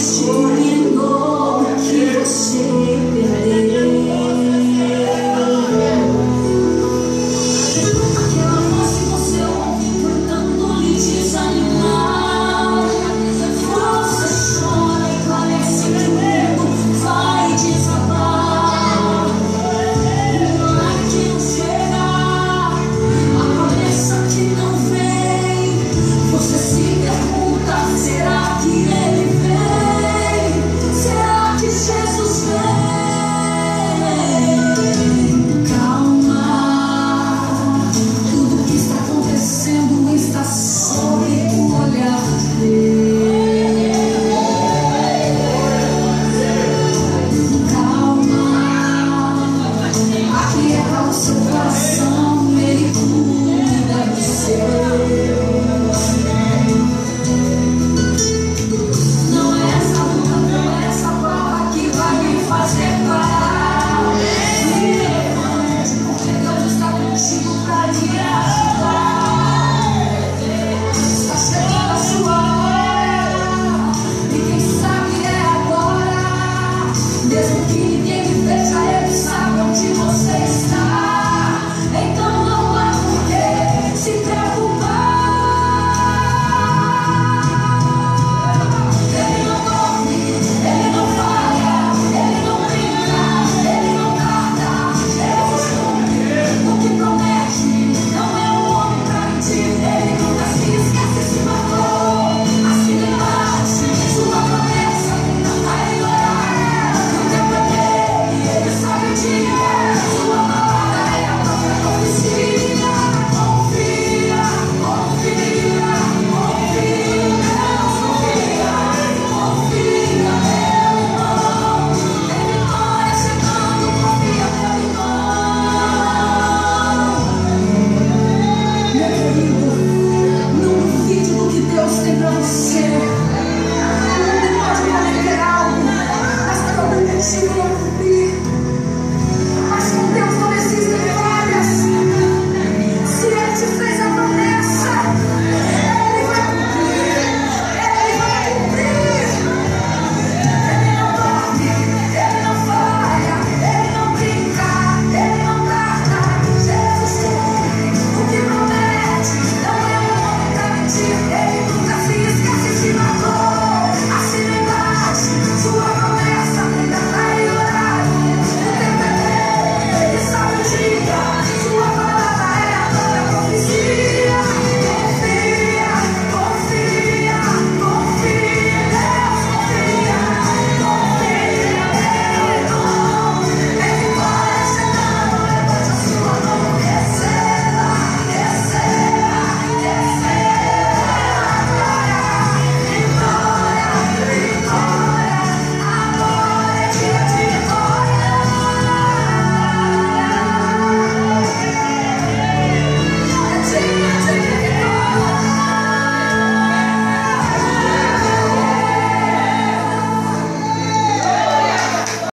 Christ.